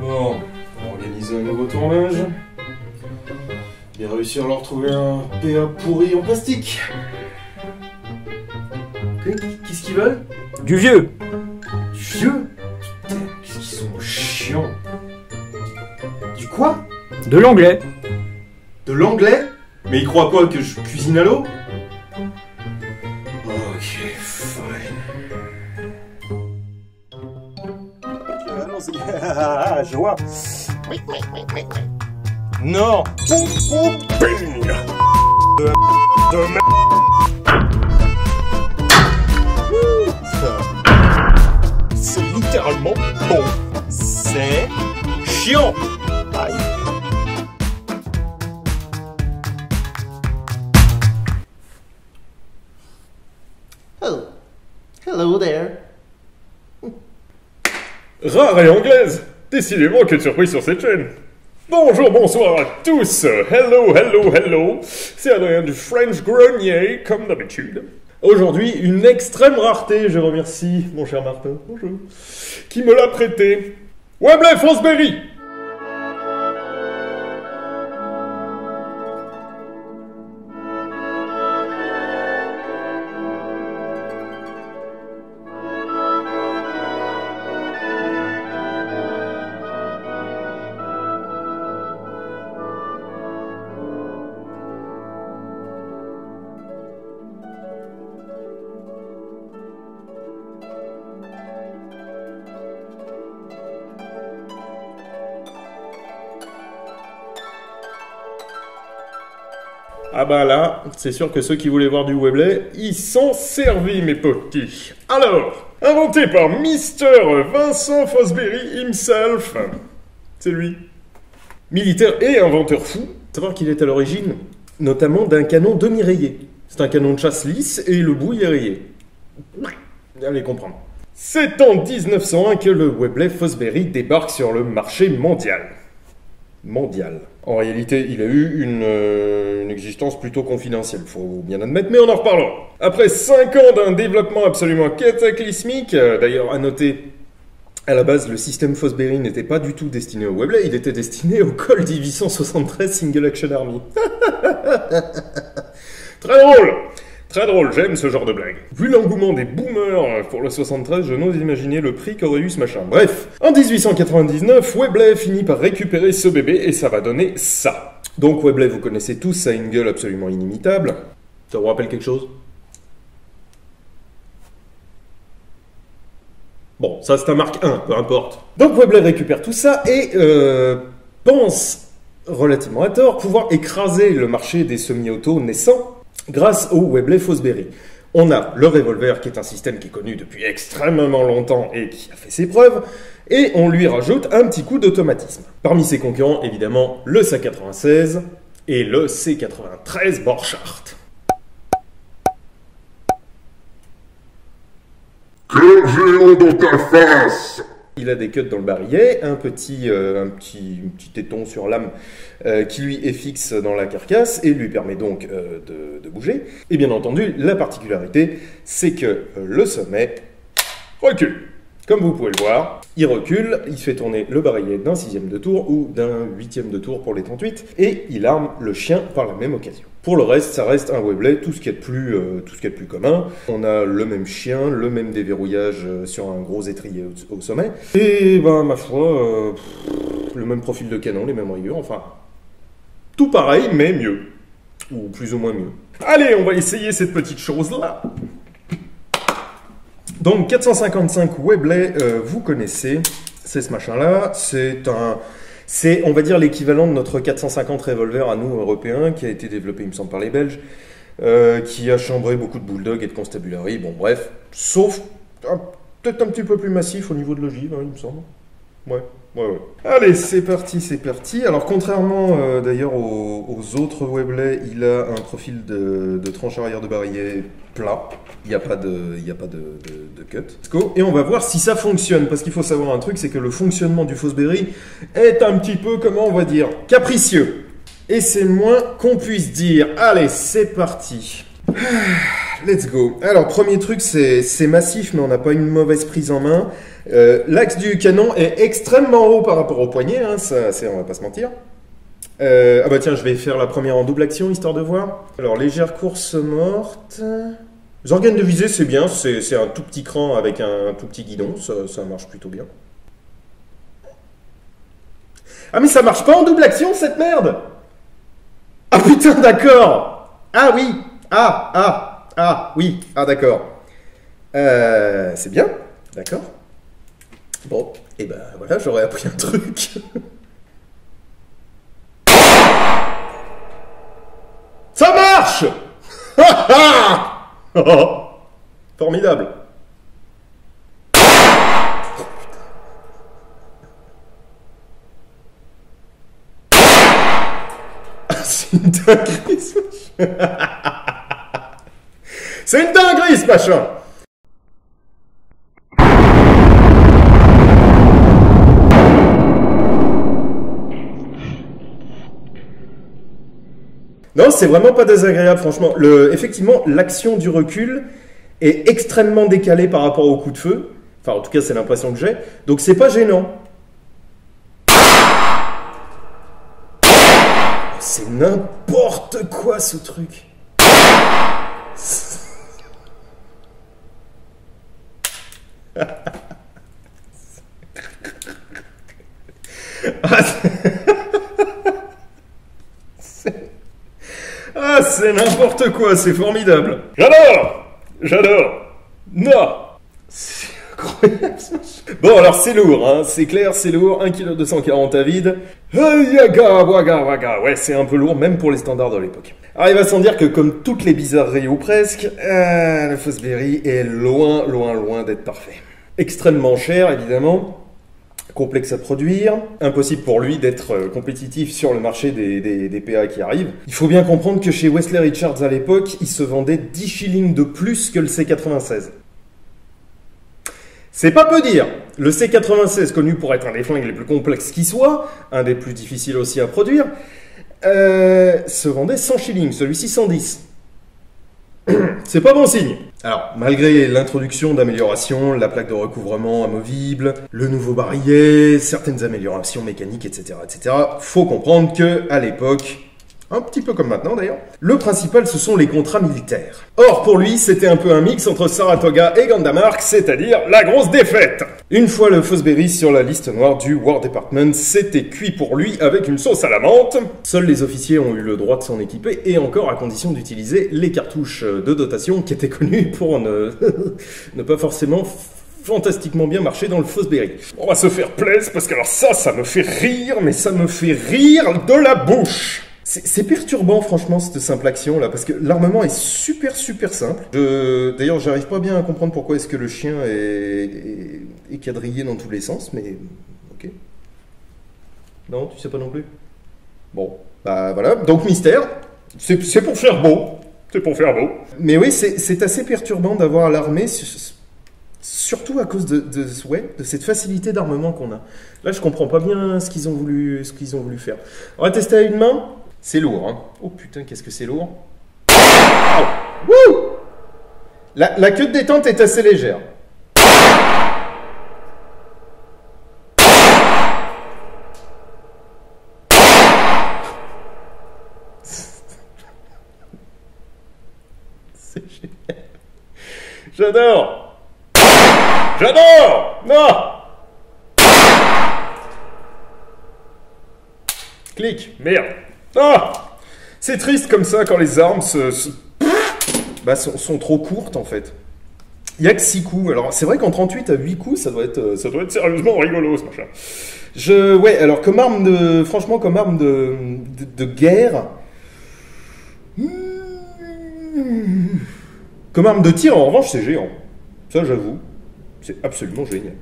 Bon, on va organiser un nouveau tournage. Et réussir à leur trouver un PA pourri en plastique. Qu'est-ce qu'ils veulent? Du vieux Du vieux? Putain, qu'est-ce qu'ils sont chiants. Du quoi? De l'anglais De l'anglais? Mais ils croient quoi que je cuisine à l'eau? Ok, fine. Ah non, c'est... Ah, je vois. Non Poum, poum, ping De... C'est littéralement bon. C'est chiant. Rare et anglaise Décidément, quelle surprise sur cette chaîne. Bonjour, bonsoir à tous. Hello, hello, hello. C'est Adrien du French Grenier, comme d'habitude. Aujourd'hui, une extrême rareté, je remercie mon cher Martin, bonjour, qui me l'a prêté. Webley Fosberry Ah bah là, c'est sûr que ceux qui voulaient voir du Webley, ils sont servis mes petits. Alors, inventé par Mr. Vincent Fosberry himself, c'est lui. Militaire et inventeur fou, savoir qu'il est à l'origine notamment d'un canon demi-rayé. C'est un canon de chasse lisse et le bout y est rayé. Allez comprendre. C'est en 1901 que le Webley Fosberry débarque sur le marché mondial. En réalité, il a eu une, euh, une existence plutôt confidentielle, faut bien admettre, mais on en reparlera. Après 5 ans d'un développement absolument cataclysmique, euh, d'ailleurs à noter, à la base, le système Fosberry n'était pas du tout destiné au Webley, il était destiné au Colt 1873 Single Action Army. Très drôle Très drôle, j'aime ce genre de blague. Vu l'engouement des boomers pour le 73, je n'ose imaginer le prix qu'aurait eu ce machin. Bref, en 1899, Webley finit par récupérer ce bébé et ça va donner ça. Donc Webley, vous connaissez tous, ça a une gueule absolument inimitable. Ça vous rappelle quelque chose? Bon, ça c'est un Mark 1, peu importe. Donc Webley récupère tout ça et euh, pense relativement à tort pouvoir écraser le marché des semi-autos naissants grâce au Webley Fosberry. On a le revolver qui est un système qui est connu depuis extrêmement longtemps et qui a fait ses preuves, et on lui rajoute un petit coup d'automatisme. Parmi ses concurrents, évidemment, le C96 et le C93 Borchardt. Il a des cuts dans le barillet, un petit, euh, un petit, un petit téton sur l'âme euh, qui lui est fixe dans la carcasse et lui permet donc euh, de, de bouger. Et bien entendu, la particularité, c'est que le sommet recule. Comme vous pouvez le voir, il recule, il fait tourner le barillet d'un sixième de tour ou d'un huitième de tour pour les 38, et il arme le chien par la même occasion. Pour le reste, ça reste un Webley, tout ce qui est plus, euh, tout ce qui est plus commun. On a le même chien, le même déverrouillage euh, sur un gros étrier au, sommet, et ben ma foi, euh, le même profil de canon, les mêmes rayures, enfin tout pareil, mais mieux, ou plus ou moins mieux. Allez, on va essayer cette petite chose là. Donc 455 Webley, euh, vous connaissez, c'est ce machin-là. C'est un, c'est on va dire l'équivalent de notre 450 revolver à nous européens, qui a été développé, il me semble, par les Belges, euh, qui a chambré beaucoup de bulldog et de constabulary. Bon, bref, sauf peut-être un petit peu plus massif au niveau de l'ogive, hein, il me semble. Ouais. Allez, c'est parti, c'est parti. Alors, contrairement euh, d'ailleurs aux, autres Webley, il a un profil de, tranche arrière de barillet plat. Il n'y a pas de, cut. Et on va voir si ça fonctionne. Parce qu'il faut savoir un truc, c'est que le fonctionnement du Fosberry est un petit peu, comment on va dire, capricieux. Et c'est le moins qu'on puisse dire. Allez, c'est parti. Let's go. Alors, premier truc, c'est massif, mais on n'a pas une mauvaise prise en main. Euh, L'axe du canon est extrêmement haut par rapport au poignet, hein, ça, on va pas se mentir. Euh, ah bah tiens, je vais faire la première en double action, histoire de voir. Alors, légère course morte. Les organes de visée, c'est bien, c'est c'est un tout petit cran avec un, tout petit guidon, ça, ça marche plutôt bien. Ah mais ça marche pas en double action, cette merde Ah putain, d'accord Ah oui Ah, ah, ah, oui, ah d'accord. Euh, c'est bien, d'accord. Bon, et ben voilà, j'aurais appris un truc. Ça marche Formidable. C'est une dinguerie. C'est une dinguerie, ce machin. Non, c'est vraiment pas désagréable, franchement. Effectivement, l'action du recul est extrêmement décalée par rapport au coup de feu. Enfin, en tout cas, c'est l'impression que j'ai. Donc, c'est pas gênant. C'est n'importe quoi ce truc. Ah, c'est- Ah, c'est n'importe quoi, c'est formidable. J'adore J'adore Non. Bon, alors c'est lourd, hein, c'est clair, c'est lourd, 1,240 kg à vide. Ouais, c'est un peu lourd, même pour les standards de l'époque. Il va sans dire que, comme toutes les bizarreries ou presque, euh, le Fosberry est loin, loin, loin d'être parfait. Extrêmement cher, évidemment complexe à produire, impossible pour lui d'être euh, compétitif sur le marché des, PA qui arrivent. Il faut bien comprendre que chez Wesley Richards à l'époque, il se vendait 10 shillings de plus que le C96. C'est pas peu dire. Le C96, connu pour être un des flingues les plus complexes qui soit, un des plus difficiles aussi à produire, euh, se vendait 100 shillings, celui-ci 110. C'est pas bon signe. Alors, malgré l'introduction d'améliorations, la plaque de recouvrement amovible, le nouveau barillet, certaines améliorations mécaniques, etc., etc., faut comprendre que, à l'époque, un petit peu comme maintenant d'ailleurs, le principal ce sont les contrats militaires. Or, pour lui, c'était un peu un mix entre Saratoga et Gandamark, c'est-à-dire la grosse défaite. Une fois le Fosberry sur la liste noire du War Department, c'était cuit pour lui avec une sauce à la menthe. Seuls les officiers ont eu le droit de s'en équiper, et encore à condition d'utiliser les cartouches de dotation qui étaient connues pour ne, ne pas forcément fantastiquement bien marcher dans le Fosberry. On va se faire plaisir parce que alors ça, ça me fait rire, mais ça me fait rire de la bouche. C'est perturbant, franchement, cette simple action là, parce que l'armement est super super simple. D'ailleurs, j'arrive pas bien à comprendre pourquoi est-ce que le chien est, quadrillé dans tous les sens, mais ok. Non, tu sais pas non plus? Bon, bah voilà. Donc mystère. C'est pour faire beau. C'est pour faire beau. Mais oui, c'est assez perturbant d'avoir l'armée. su- Surtout à cause de, de, ouais, de cette facilité d'armement qu'on a. Là, je comprends pas bien ce qu'ils ont voulu, ce qu'ils ont voulu faire. On va tester à une main. C'est lourd, hein. Oh putain, qu'est-ce que c'est lourd. Wouh la, la queue de détente est assez légère. C'est génial. J'adore J'adore Non Clic, merde. Ah C'est triste comme ça quand les armes se, bah, sont, trop courtes en fait. Il y a que 6 coups. Alors c'est vrai qu'en 38 à 8 coups, ça doit être, euh, ça doit être sérieusement rigolo ce machin. Je, ouais, alors comme arme de, franchement comme arme de, de, de guerre, comme arme de tir en revanche c'est géant. Ça j'avoue, c'est absolument génial.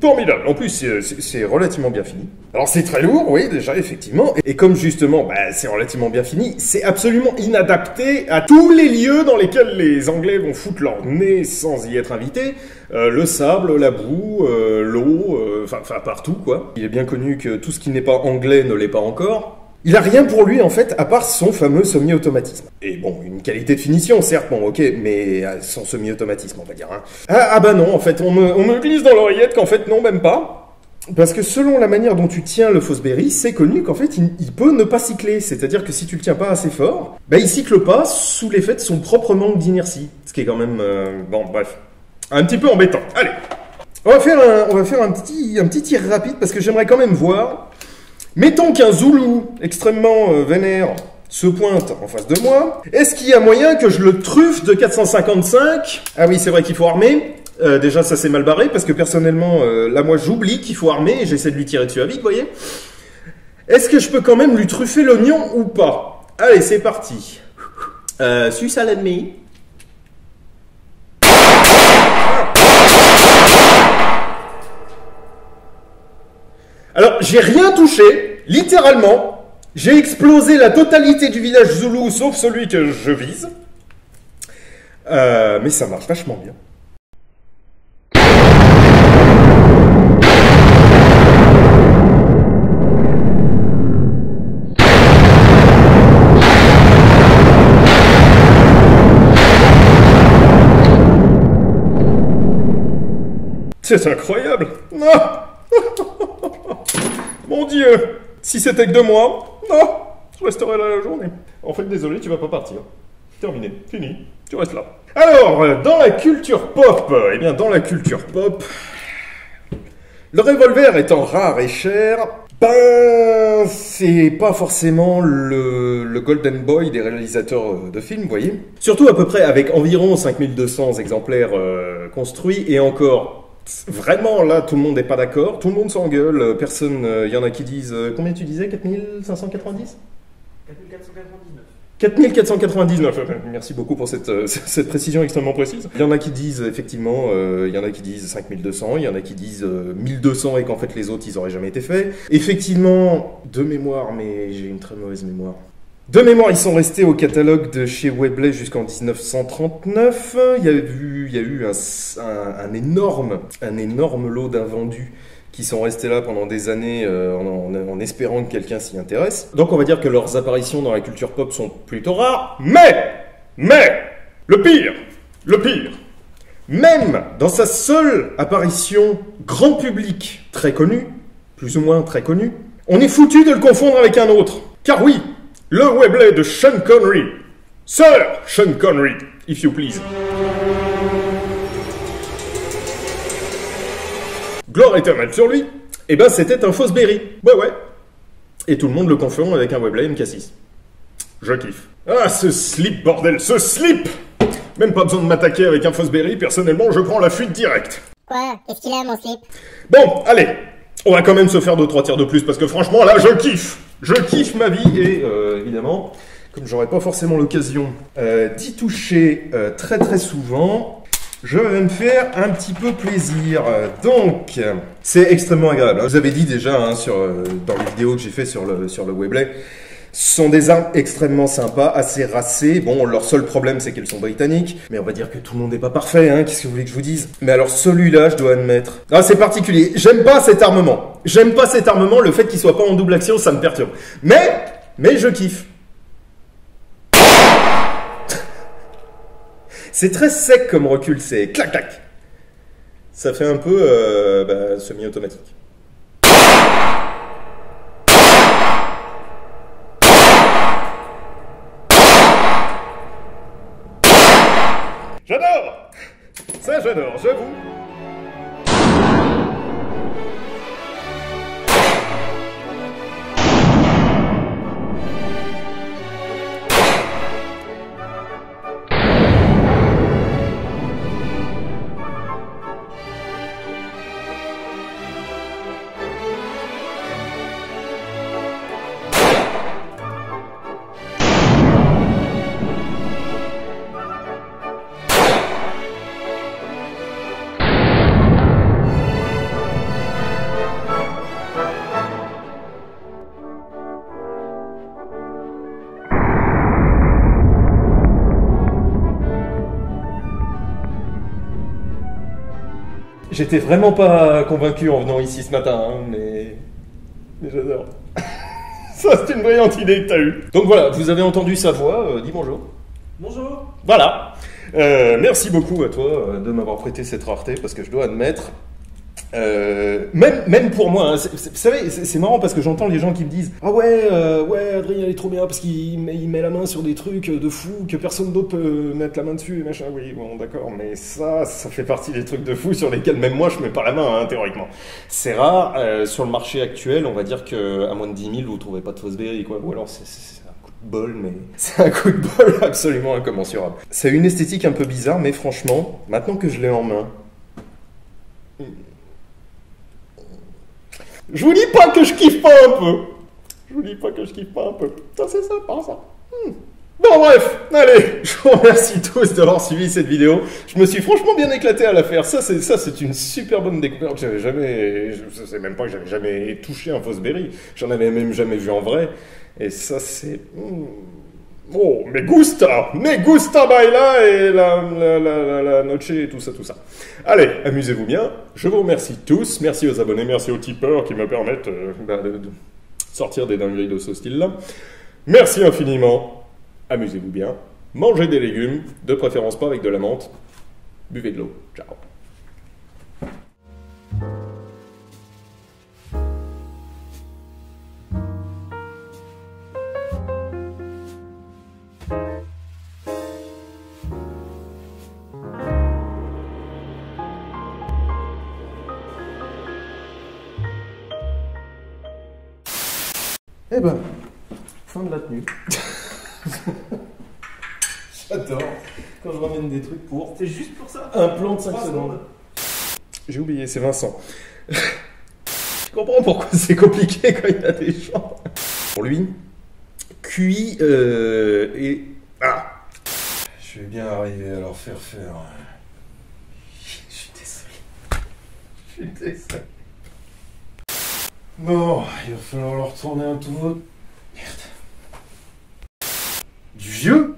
Formidable. En plus, c'est- relativement bien fini. Alors, c'est très lourd, oui, déjà, effectivement. Et comme justement, bah, c'est relativement bien fini, c'est absolument inadapté à tous les lieux dans lesquels les Anglais vont foutre leur nez sans y être invités. Euh, le sable, la boue, euh, l'eau, euh, enfin, partout, quoi. Il est bien connu que tout ce qui n'est pas anglais ne l'est pas encore. Il a rien pour lui en fait, à part son fameux semi-automatisme. Et bon, une qualité de finition, certes, bon, ok, mais euh, son semi-automatisme, on va dire. hein. Ah, ah bah non, en fait, on me, glisse dans l'oreillette qu'en fait, non, même pas. Parce que selon la manière dont tu tiens le Fosberry, c'est connu qu'en fait, il, il peut ne pas cycler. C'est-à-dire que si tu le tiens pas assez fort, bah, il cycle pas sous l'effet de son propre manque d'inertie. Ce qui est quand même, euh, bon, bref, un petit peu embêtant. Allez, on va faire un, on va faire un petit, un petit tir rapide parce que j'aimerais quand même voir. Mettons qu'un Zoulou extrêmement euh, vénère se pointe en face de moi. Est-ce qu'il y a moyen que je le truffe de 455 Ah oui, c'est vrai qu'il faut armer. Euh, déjà, ça s'est mal barré parce que personnellement, euh, là, moi, j'oublie qu'il faut armer et j'essaie de lui tirer dessus à vite, vous voyez. Est-ce que je peux quand même lui truffer l'oignon ou pas? Allez, c'est parti. Euh, suce à l'ennemi. Alors, j'ai rien touché, littéralement. J'ai explosé la totalité du village Zoulou, sauf celui que je vise. Euh, mais ça marche vachement bien. C'est incroyable. Non Mon Dieu Si c'était que de moi, non Je resterai là la journée. En fait, désolé, tu vas pas partir. Terminé, fini, tu restes là. Alors, euh, dans la culture pop, euh, eh bien, dans la culture pop, le revolver étant rare et cher, ben, c'est pas forcément le, le golden boy des réalisateurs euh, de films, vous voyez. Surtout à peu près avec environ 5200 exemplaires euh, construits, et encore, vraiment là, tout le monde n'est pas d'accord, tout le monde s'engueule, euh, personne, il y en a qui disent, euh, combien tu disais? 4590 4499. 4499, euh, merci beaucoup pour cette, euh, cette précision extrêmement précise. Il y en a qui disent effectivement, euh, il y en a qui disent 5200, il y en a qui disent euh, 1200 et qu'en fait les autres ils auraient jamais été faits. Effectivement, de mémoire, mais j'ai une très mauvaise mémoire. De mémoire, ils sont restés au catalogue de chez Webley jusqu'en 1939. Il y a eu, un, énorme, lot d'invendus qui sont restés là pendant des années euh, en espérant que quelqu'un s'y intéresse. Donc on va dire que leurs apparitions dans la culture pop sont plutôt rares. Mais, mais, le pire, le pire, même dans sa seule apparition grand public très connue, plus ou moins très connue, on est foutu de le confondre avec un autre. Car oui, le Webley de Sean Connery, Sir Sean Connery, if you please. Gloire éternelle sur lui, eh ben c'était un Fosberry. Ouais, ouais. Et tout le monde le confond avec un Webley MK6. Je kiffe. Ah, ce slip, bordel, ce slip Même pas besoin de m'attaquer avec un Fosberry, personnellement, je prends la fuite directe. Quoi? Qu'est-ce qu'il a, mon slip? Bon, allez, on va quand même se faire 2-3 tirs de plus, parce que franchement, là, je kiffe Je kiffe ma vie, et euh, évidemment, comme j'aurais pas forcément l'occasion euh, d'y toucher euh, très très souvent, je vais me faire un petit peu plaisir. Donc, c'est extrêmement agréable. Vous avez dit déjà hein, sur, euh, dans les vidéos que j'ai fait sur le, sur le Webley, ce sont des armes extrêmement sympas, assez racées. Bon, leur seul problème, c'est qu'elles sont britanniques. Mais on va dire que tout le monde n'est pas parfait, hein. Qu'est-ce que vous voulez que je vous dise? Mais alors, celui-là, je dois admettre. Ah, c'est particulier. J'aime pas cet armement. J'aime pas cet armement. Le fait qu'il soit pas en double action, ça me perturbe. Mais, mais je kiffe. C'est très sec comme recul. C'est clac clac. Ça fait un peu euh, bah, semi-automatique. J'adore Ça j'adore, j'avoue. J'étais vraiment pas convaincu en venant ici ce matin, hein, mais, mais j'adore. Ça, c'est une brillante idée que t'as eue. Donc voilà, vous avez entendu sa voix, euh, dis bonjour. Bonjour. Voilà. Euh, merci beaucoup à toi euh, de m'avoir prêté cette rareté parce que je dois admettre. Euh, même, pour moi, hein, vous savez, c'est marrant parce que j'entends les gens qui me disent Ah ouais, euh, ouais, Adrien il est trop bien parce qu'il met, la main sur des trucs de fou que personne d'autre peut mettre la main dessus machin. Oui, bon, d'accord, mais ça, ça fait partie des trucs de fou sur lesquels même moi je mets pas la main, hein, théoriquement. C'est rare. euh, sur le marché actuel, on va dire que à moins de 10 000, vous trouvez pas de Fosberry, quoi. Ou alors c'est un coup de bol, mais c'est un coup de bol absolument incommensurable. C'est une esthétique un peu bizarre, mais franchement, maintenant que je l'ai en main. Je vous dis pas que je kiffe pas un peu. Je vous dis pas que je kiffe pas un peu. Ça, c'est sympa, ça. Hmm. Bon, bref, allez, je vous remercie tous d'avoir suivi cette vidéo. Je me suis franchement bien éclaté à la faire. Ça, c'est ça, c'est une super bonne découverte. J'avais jamais, je sais même pas que j'avais jamais touché un Fosberry. J'en avais même jamais vu en vrai. Et ça, c'est. Oh, me gusta, me gusta baila et la, la, la, la, la noche et tout ça, tout ça. Allez, amusez-vous bien. Je vous remercie tous. Merci aux abonnés, merci aux tipeurs qui me permettent euh, bah, de, de sortir des dingueries de ce style-là. Merci infiniment. Amusez-vous bien. Mangez des légumes, de préférence pas avec de la menthe. Buvez de l'eau. Ciao. C'est juste pour ça un plan de 5 Trois secondes. J'ai oublié, c'est Vincent. je comprends pourquoi c'est compliqué quand il y a des gens. Pour lui, cuit euh, et... Ah Je vais bien arriver à leur faire faire. Je suis désolé. Je suis désolé. Bon, il va falloir leur tourner un tout autre. Merde. Du vieux?